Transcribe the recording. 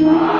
Amen.